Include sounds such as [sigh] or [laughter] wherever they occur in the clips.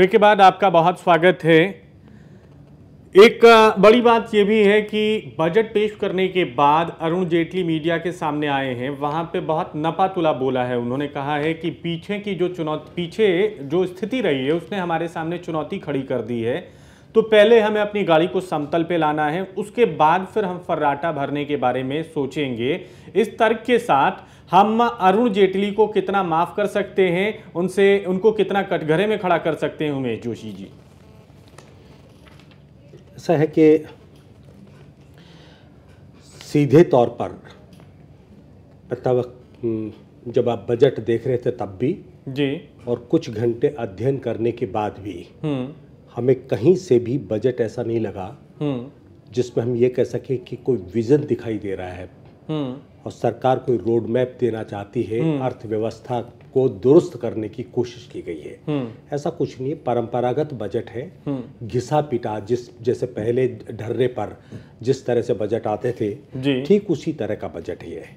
Break के बाद आपका बहुत स्वागत है। एक बड़ी बात यह भी है कि बजट पेश करने के बाद अरुण जेटली मीडिया के सामने आए हैं। वहाँ पे बहुत नपातुला बोला है। उन्होंने कहा है कि पीछे की जो चुनौती, पीछे जो स्थिति रही है, उसने हमारे सामने चुनौती खड़ी कर दी है। तो पहले हमें अपनी गाड़ी को समतल पे लाना है उसके बाद फिर हम फर्राटा भरने के बारे में सोचेंगे। इस तर्क के साथ हम अरुण जेटली को कितना माफ़ कर सकते हैं उनसे उनको कितना कटघरे में खड़ा कर सकते हैं उमेश जोशी जी। ऐसा है कि सीधे तौर पर तब हम्म, जब आप बजट देख रहे थे तब भी जी। और कुछ घंटे अध्ययन करने के बाद भी हम्म। हमें कहीं से भी बजट ऐसा नहीं लगा हम्म। जिसमें हम ये कह सकें कि कोई विजन दिखाई दे रहा है। हम्म। और सरकार कोई रोड मैप देना चाहती है अर्थव्यवस्था को दुरुस्त करने की कोशिश की गई है। हम्म। ऐसा कुछ नहीं है परंपरागत बजट है। घिसा पिटा जिस जैसे पहले ढर्रे पर जिस तरह से बजट आते थे ठीक उसी तरह का बजट ही है।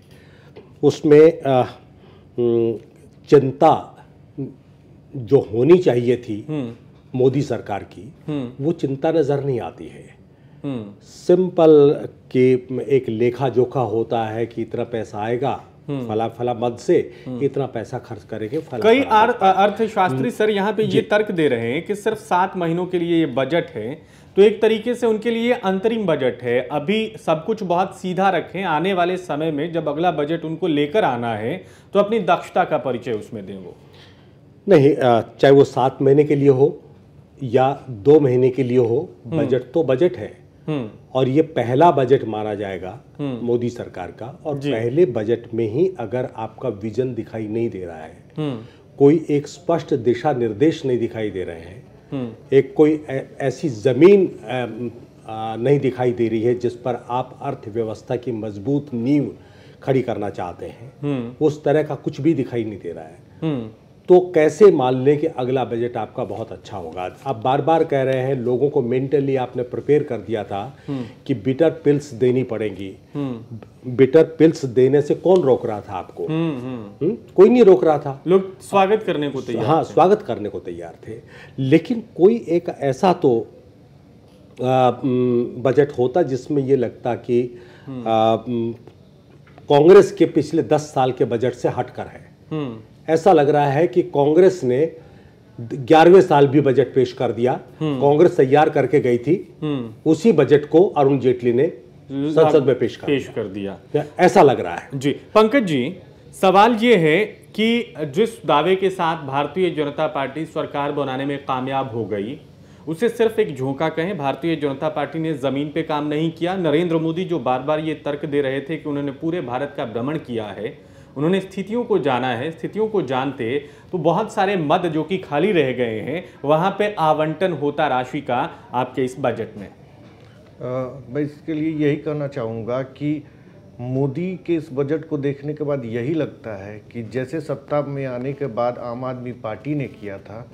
उसमें हम्म, चिंता जो होनी चाहिए थी मोदी सरकार की वो चिंता नज़र नहीं आती है। हम्म। सिंपल कि एक लेखा जोखा होता है कि इतना पैसा आएगा फला फला मद से इतना पैसा खर्च करेंगे फला कई अर्थशास्त्री सर यहाँ पे ये तर्क दे रहे हैं कि सिर्फ़ सात महीनों के लिए ये बजट है तो एक तरीके से उनके लिए अंतरिम बजट है। अभी सब कुछ बहुत सीधा रखें आने वाले समय में जब अगला बजट उनको लेकर आना है तो अपनी दक्षता का परिचय उसमें दें वो। नहीं चाहे वो सात महीने के लिए हो या दो महीने के लिए हो बजट तो बजट है। हम्म। और ये पहला बजट माना जाएगा मोदी सरकार का। और पहले बजट में ही अगर आपका विजन दिखाई नहीं दे रहा है हम्म। कोई एक स्पष्ट दिशा निर्देश नहीं दिखाई दे रहे हैं हम्म। एक कोई ऐसी ज़मीन नहीं दिखाई दे रही है जिस पर आप अर्थव्यवस्था की मज़बूत नींव खड़ी करना चाहते हैं उस तरह का कुछ भी दिखाई नहीं दे रहा है। हम्म। तो कैसे मान लें कि अगला बजट आपका बहुत अच्छा होगा? आप बार बार कह रहे हैं लोगों को मेंटली आपने प्रिपेयर कर दिया था कि बिटर पिल्स देनी पड़ेंगी। बिटर पिल्स देने से कौन रोक रहा था आपको? हम्म हम्म। हम्म? कोई नहीं रोक रहा था। लोग स्वागत करने को तैयार हाँ स्वागत करने को तैयार थे। लेकिन कोई एक ऐसा तो बजट होता जिसमें ये लगता कि कांग्रेस के पिछले दस साल के बजट से हटकर है। हम्म। ऐसा लग रहा है कि कांग्रेस ने ग्यारहवें साल भी बजट पेश कर दिया। कांग्रेस तैयार करके गई थी। उसी बजट को अरुण जेटली ने संसद में पेश कर पेश कर दिया। दिया ऐसा लग रहा है। जी पंकज जी सवाल ये है कि जिस दावे के साथ भारतीय जनता पार्टी सरकार बनाने में कामयाब हो गई उसे सिर्फ़ एक झोंका कहें भारतीय जनता पार्टी ने ज़मीन पे काम नहीं किया। नरेंद्र मोदी जो बार बार ये तर्क दे रहे थे कि उन्होंने पूरे भारत का भ्रमण किया है उन्होंने स्थितियों को जाना है स्थितियों को जानते तो बहुत सारे मद जो कि खाली रह गए हैं वहाँ पे आवंटन होता राशि का आपके इस बजट में। अ, मैं इसके लिए यही कहना चाहूँगा कि मोदी के इस बजट को देखने के बाद यही लगता है कि जैसे सत्ता में आने के बाद आम आदमी पार्टी ने किया था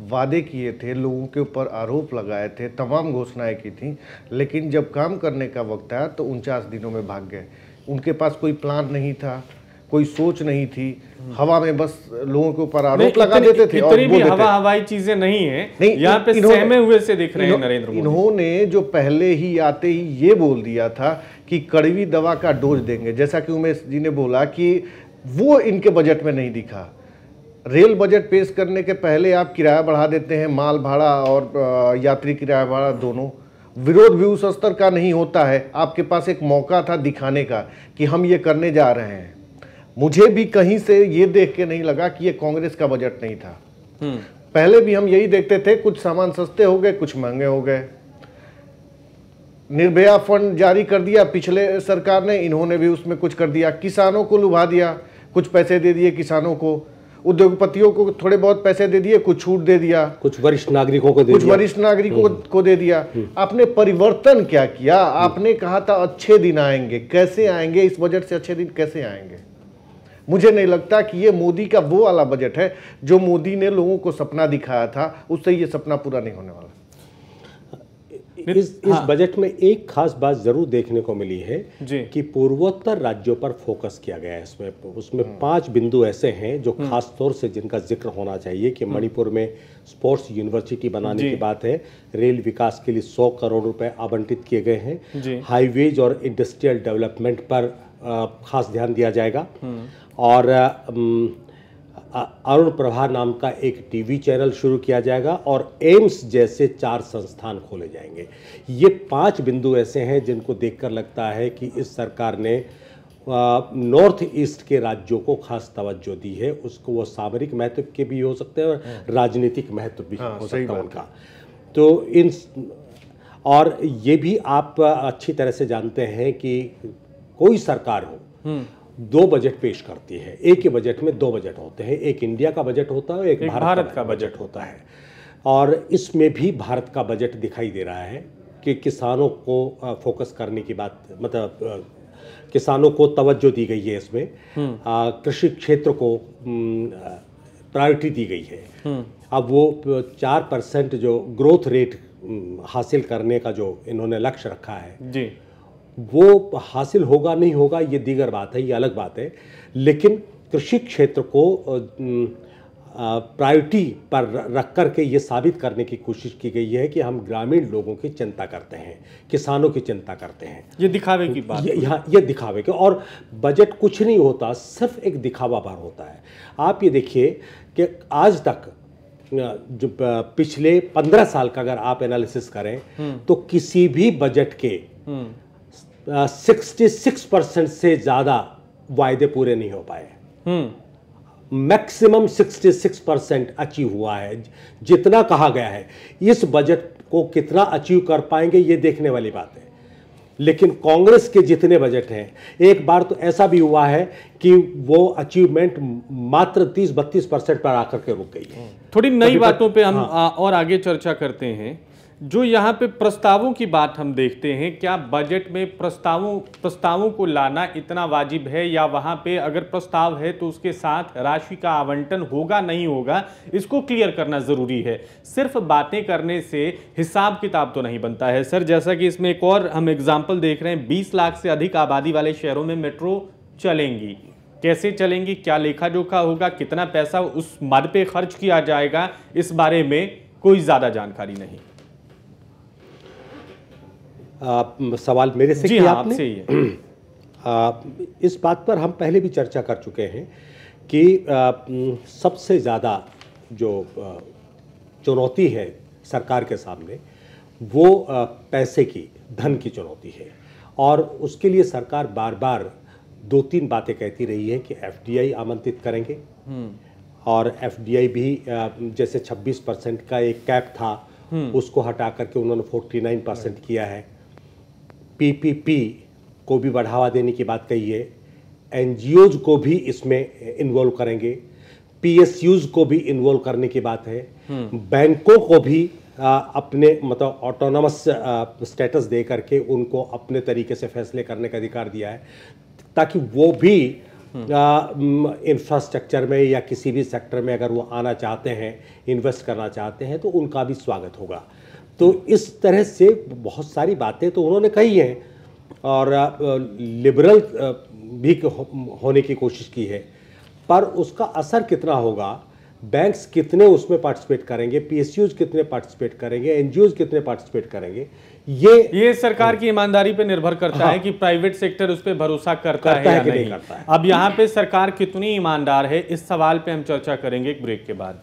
वादे किए थे लोगों के ऊपर आरोप लगाए थे तमाम घोषणाएँ की थी लेकिन जब काम करने का वक्त आया तो उनचास दिनों में भाग गए। उनके पास कोई प्लान नहीं था कोई सोच नहीं थी। हवा में बस लोगों के ऊपर आरोप लगा देते थे और भी हवा हवाई चीज़ें नहीं है। नहीं, यहाँ पे सहमे हुए से दिख रहे हैं नरेंद्र मोदी। इन्होंने जो पहले ही आते ही ये बोल दिया था कि कड़वी दवा का डोज देंगे। जैसा कि उमेश जी ने बोला कि वो इनके बजट में नहीं दिखा। रेल बजट पेश करने के पहले आप किराया बढ़ा देते हैं माल भाड़ा और यात्री किराया भाड़ा दोनों। विरोध भी उस स्तर का नहीं होता है। आपके पास एक मौका था दिखाने का कि हम ये करने जा रहे हैं। मुझे भी कहीं से ये देख के नहीं लगा कि ये कांग्रेस का बजट नहीं था। हम्म। पहले भी हम यही देखते थे कुछ सामान सस्ते हो गए कुछ महँगे हो गए। निर्भया फंड जारी कर दिया पिछले सरकार ने इन्होंने भी उसमें कुछ कर दिया। किसानों को लुभा दिया कुछ पैसे दे दिए किसानों को। उद्योगपतियों को थोड़े बहुत पैसे दे दिए कुछ छूट दे दिया। कुछ वरिष्ठ नागरिकों को दे कुछ वरिष्ठ नागरिकों को दे दिया। आपने परिवर्तन क्या किया? आपने कहा था अच्छे दिन आएँगे। कैसे आएँगे? इस बजट से अच्छे दिन कैसे आएँगे? मुझे नहीं लगता कि ये मोदी का वो वाला बजट है जो मोदी ने लोगों को सपना दिखाया था उससे ये सपना पूरा नहीं होने वाला। इस हाँ। इस बजट में एक खास बात ज़रूर देखने को मिली है कि पूर्वोत्तर राज्यों पर फोकस किया गया है इसमें। उसमें पाँच बिंदु ऐसे हैं जो खास तौर से जिनका ज़िक्र होना चाहिए कि मणिपुर में स्पोर्ट्स यूनिवर्सिटी बनाने की बात है रेल विकास के लिए 100 करोड़ रुपए आवंटित किए गए हैं हाईवेज और इंडस्ट्रियल डेवलपमेंट पर खास ध्यान दिया जाएगा। और अरुण प्रभा नाम का एक टीवी चैनल शुरू किया जाएगा और एम्स जैसे चार संस्थान खोले जाएँगे। ये पाँच बिंदु ऐसे हैं जिनको देखकर लगता है कि इस सरकार ने नॉर्थ ईस्ट के राज्यों को खास तवज्जो दी है। उसको वो सामरिक महत्व के भी हो सकते हैं और राजनीतिक महत्व भी हाँ, हो सकता है उनका। तो इन और ये भी आप अच्छी तरह से जानते हैं कि कोई सरकार हो दो बजट पेश करती है। एक ही बजट में दो बजट होते हैं। एक इंडिया का बजट होता है एक, एक भारत, भारत का बजट। होता है। और इसमें भी भारत का बजट दिखाई दे रहा है कि किसानों को फोकस करने की बात मतलब किसानों को तवज्जो दी गई है इसमें। कृषि क्षेत्र को प्रायोरिटी दी गई है। अब वो चार परसेंट जो ग्रोथ रेट हासिल करने का जो इन्होंने लक्ष्य रखा है जी। वो हासिल होगा नहीं होगा ये दीगर बात है ये अलग बात है। लेकिन कृषि क्षेत्र को प्रायोरिटी पर रख कर के ये साबित करने की कोशिश की गई है कि हम ग्रामीण लोगों की चिंता करते हैं किसानों की चिंता करते हैं। ये दिखावे की बात ये यहाँ ये दिखावे के और बजट कुछ नहीं होता सिर्फ़ एक दिखावा भर होता है। आप ये देखिए कि आज तक जो पिछले पंद्रह साल का अगर आप एनालिसिस करें तो किसी भी बजट के सिक्सटी सिक्स परसेंट से ज़्यादा वायदे पूरे नहीं हो पाए। हम्म। मैक्सिमम 66 परसेंट अचीव हुआ है। जितना कहा गया है इस बजट को कितना अचीव कर पाएँगे ये देखने वाली बात है। लेकिन कांग्रेस के जितने बजट हैं एक बार तो ऐसा भी हुआ है कि वो अचीवमेंट मात्र 30-32 परसेंट पर आकर के रुक गई है। थोड़ी नई बातों पे हम आ, और आगे चर्चा करते हैं। जो यहाँ पे प्रस्तावों की बात हम देखते हैं, क्या बजट में प्रस्तावों प्रस्तावों को लाना इतना वाजिब है या वहाँ पे अगर प्रस्ताव है तो उसके साथ राशि का आवंटन होगा, नहीं होगा, इसको क्लियर करना ज़रूरी है। सिर्फ़ बातें करने से हिसाब किताब तो नहीं बनता है। सर, जैसा कि इसमें एक और हम एग्ज़ाम्पल देख रहे हैं, बीस लाख से अधिक आबादी वाले शहरों में मेट्रो चलेंगी। कैसे चलेंगी, क्या लेखा जोखा होगा, कितना पैसा उस मद पे खर्च किया जाएगा, इस बारे में कोई ज़्यादा जानकारी नहीं। आप सवाल मेरे से किया हाँ आपने? आपसे ही [clears throat] आ, इस बात पर हम पहले भी चर्चा कर चुके हैं कि आ, सबसे ज़्यादा जो चुनौती है सरकार के सामने वो पैसे की धन की चुनौती है। और उसके लिए सरकार बार बार दो तीन बातें कहती रही है कि एफडीआई आमंत्रित करेंगे। और एफडीआई भी जैसे 26 परसेंट का एक कैप था उसको हटा करके उन्होंने 49 परसेंट किया है। पीपीपी को भी बढ़ावा देने की बात कही है। एनजीओज को भी इसमें इन्वॉल्व करेंगे। पीएसयूज को भी इन्वॉल्व करने की बात है। बैंकों को भी आ, अपने मतलब ऑटोनमस स्टेटस दे करके उनको अपने तरीके से फैसले करने का अधिकार दिया है। ताकि वो भी इंफ्रास्ट्रक्चर में या किसी भी सेक्टर में अगर वो आना चाहते हैं इन्वेस्ट करना चाहते हैं तो उनका भी स्वागत होगा। तो इस तरह से बहुत सारी बातें तो उन्होंने कही हैं और लिबरल भी होने की कोशिश की है। पर उसका असर कितना होगा? बैंक्स कितने उसमें पार्टिसिपेट करेंगे? पीएसयूज कितने पार्टिसिपेट करेंगे? एनजीओज कितने पार्टिसिपेट करेंगे? ये ये सरकार की ईमानदारी पे निर्भर करता हाँ, है कि प्राइवेट सेक्टर उस पर भरोसा करता, करता है है कि नहीं नहीं। करता है। अब यहाँ पे सरकार कितनी ईमानदार है इस सवाल पे हम चर्चा करेंगे एक ब्रेक के बाद।